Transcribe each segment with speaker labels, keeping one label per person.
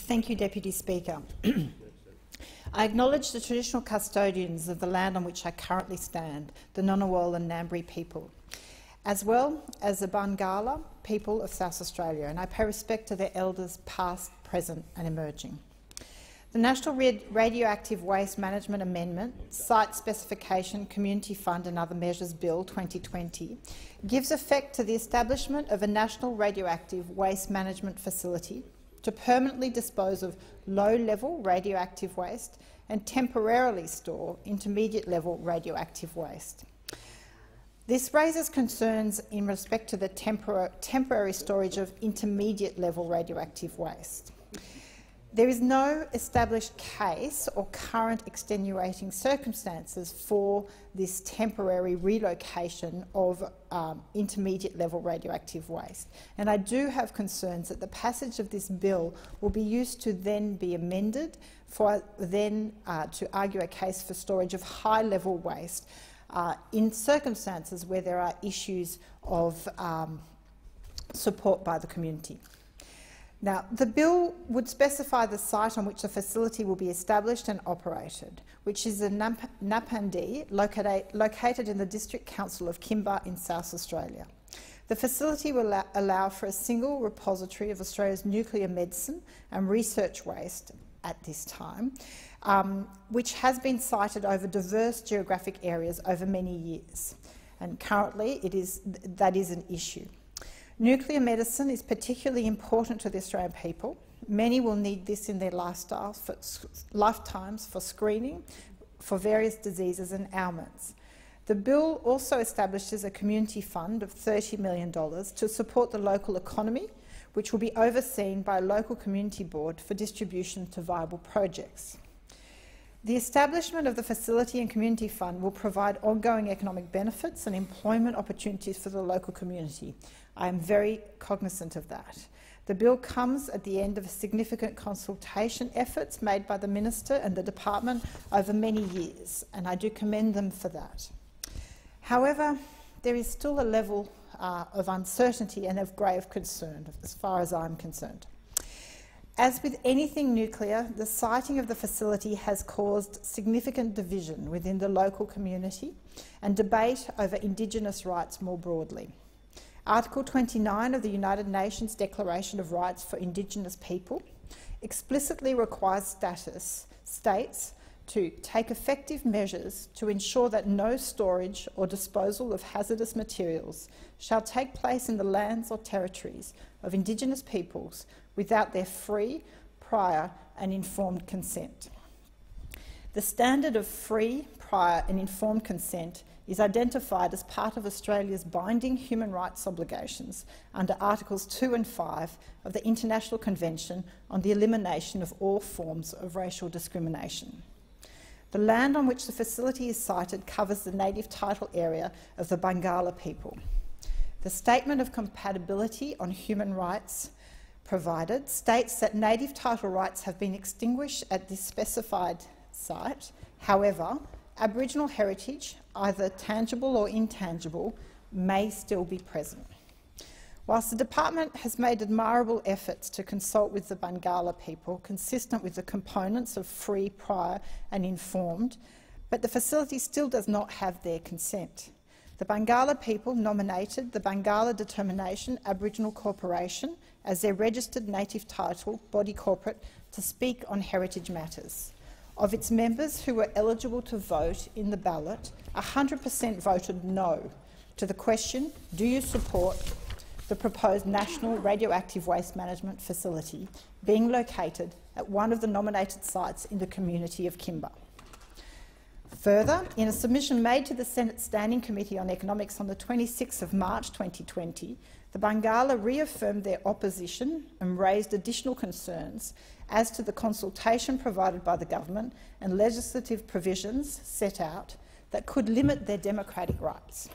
Speaker 1: Thank you, Deputy Speaker. I acknowledge the traditional custodians of the land on which I currently stand, the Ngunnawal and Ngambri people, as well as the Barngarla people of South Australia, and I pay respect to their elders past, present and emerging. The National Radioactive Waste Management Amendment, Site Specification, Community Fund and Other Measures Bill 2020 gives effect to the establishment of a National Radioactive Waste Management Facility to permanently dispose of low-level radioactive waste and temporarily store intermediate-level radioactive waste. This raises concerns in respect to the tempor temporary storage of intermediate-level radioactive waste. There is no established case or current extenuating circumstances for this temporary relocation of um, intermediate level radioactive waste. And I do have concerns that the passage of this bill will be used to then be amended for then uh, to argue a case for storage of high level waste uh, in circumstances where there are issues of um, support by the community. Now, the bill would specify the site on which the facility will be established and operated, which is in Nap Napandee, located, located in the District Council of Kimba in South Australia. The facility will allow for a single repository of Australia's nuclear medicine and research waste at this time, um, which has been sited over diverse geographic areas over many years. And currently, it is, that is an issue. Nuclear medicine is particularly important to the Australian people. Many will need this in their for, lifetimes for screening for various diseases and ailments. The bill also establishes a community fund of $30 million to support the local economy, which will be overseen by a local community board for distribution to viable projects. The establishment of the Facility and Community Fund will provide ongoing economic benefits and employment opportunities for the local community, I am very cognizant of that. The bill comes at the end of significant consultation efforts made by the Minister and the Department over many years, and I do commend them for that. However, there is still a level uh, of uncertainty and of grave concern, as far as I'm concerned. As with anything nuclear, the siting of the facility has caused significant division within the local community and debate over Indigenous rights more broadly. Article 29 of the United Nations Declaration of Rights for Indigenous People explicitly requires status, states to take effective measures to ensure that no storage or disposal of hazardous materials shall take place in the lands or territories of Indigenous peoples without their free, prior and informed consent. The standard of free, prior and informed consent is identified as part of Australia's binding human rights obligations under Articles 2 and 5 of the International Convention on the Elimination of All Forms of Racial Discrimination. The land on which the facility is sited covers the native title area of the Barngarla people. The Statement of Compatibility on Human Rights provided states that native title rights have been extinguished at this specified site. However, Aboriginal heritage, either tangible or intangible, may still be present. Whilst the department has made admirable efforts to consult with the Barngarla people, consistent with the components of free, prior and informed, but the facility still does not have their consent. The Barngarla people nominated the Barngarla Determination Aboriginal Corporation as their registered native title body corporate to speak on heritage matters. Of its members who were eligible to vote in the ballot, 100% voted no to the question, do you support the proposed National Radioactive Waste Management Facility being located at one of the nominated sites in the community of Kimba. Further, in a submission made to the Senate Standing Committee on Economics on the 26th of March 2020, the Barngarla reaffirmed their opposition and raised additional concerns as to the consultation provided by the government and legislative provisions set out that could limit their democratic rights.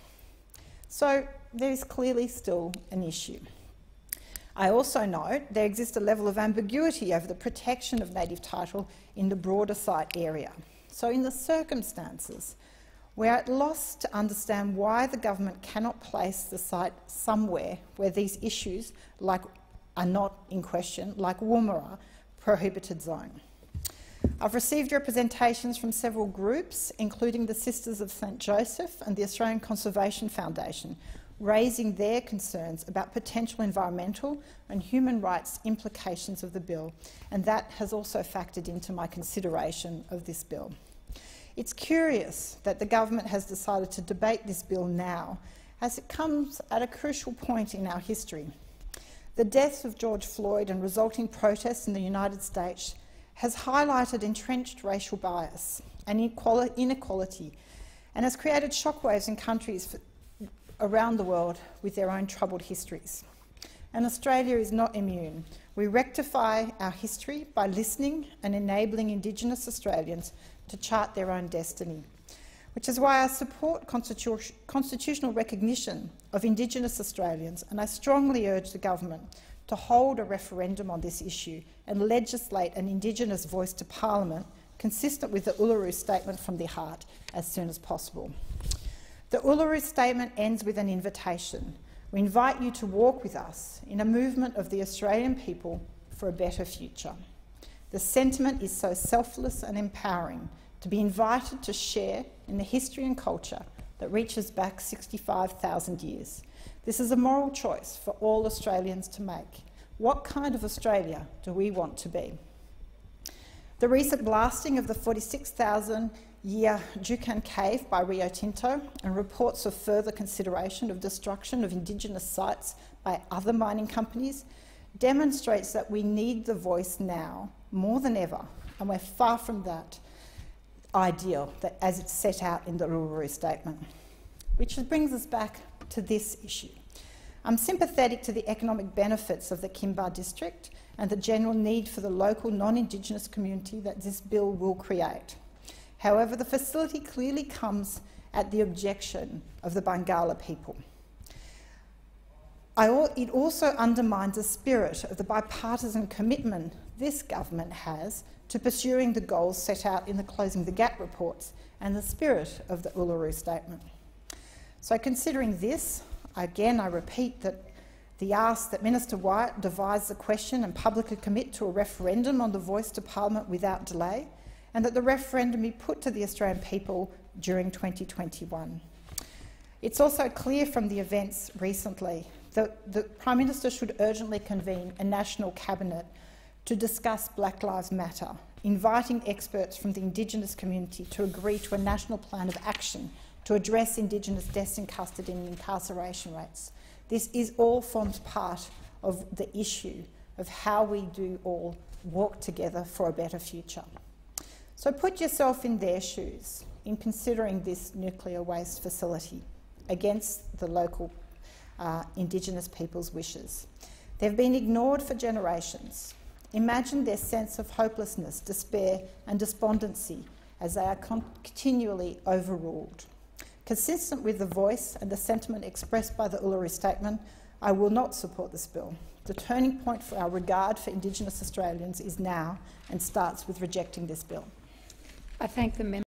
Speaker 1: So there is clearly still an issue. I also note there exists a level of ambiguity over the protection of native title in the broader site area. So in the circumstances, we're at loss to understand why the government cannot place the site somewhere where these issues, like are not in question, like Woomera prohibited zone. I've received representations from several groups, including the Sisters of St Joseph and the Australian Conservation Foundation, raising their concerns about potential environmental and human rights implications of the bill, and that has also factored into my consideration of this bill. It's curious that the government has decided to debate this bill now, as it comes at a crucial point in our history. The death of George Floyd and resulting protests in the United States has highlighted entrenched racial bias and inequality and has created shockwaves in countries around the world with their own troubled histories. And Australia is not immune. We rectify our history by listening and enabling Indigenous Australians to chart their own destiny, which is why I support constitu constitutional recognition of Indigenous Australians, and I strongly urge the government to hold a referendum on this issue and legislate an Indigenous voice to Parliament consistent with the Uluru Statement from the Heart as soon as possible. The Uluru Statement ends with an invitation. We invite you to walk with us in a movement of the Australian people for a better future. The sentiment is so selfless and empowering to be invited to share in the history and culture that reaches back 65,000 years. This is a moral choice for all Australians to make. What kind of Australia do we want to be? The recent blasting of the 46,000 year Juukan Cave by Rio Tinto and reports of further consideration of destruction of Indigenous sites by other mining companies demonstrates that we need the voice now more than ever, and we're far from that ideal that, as it's set out in the Uluru Statement. Which brings us back to this issue. I'm sympathetic to the economic benefits of the Kimba district and the general need for the local non-Indigenous community that this bill will create. However, the facility clearly comes at the objection of the Barngarla people. it also undermines the spirit of the bipartisan commitment this government has to pursuing the goals set out in the Closing the Gap reports and the spirit of the Uluru Statement. So considering this, again I repeat that the ask that Minister Wyatt devise the question and publicly commit to a referendum on the voice to Parliament without delay and that the referendum be put to the Australian people during 2021. It's also clear from the events recently that the Prime Minister should urgently convene a national cabinet to discuss Black Lives Matter, inviting experts from the Indigenous community to agree to a national plan of action to address Indigenous deaths in custody and incarceration rates. This is all forms part of the issue of how we do all walk together for a better future. So put yourself in their shoes in considering this nuclear waste facility against the local uh, Indigenous people's wishes. They've been ignored for generations. Imagine their sense of hopelessness, despair and despondency as they are continually overruled. Consistent with the voice and the sentiment expressed by the Uluru Statement, I will not support this bill. The turning point for our regard for Indigenous Australians is now and starts with rejecting this bill.
Speaker 2: I thank the member.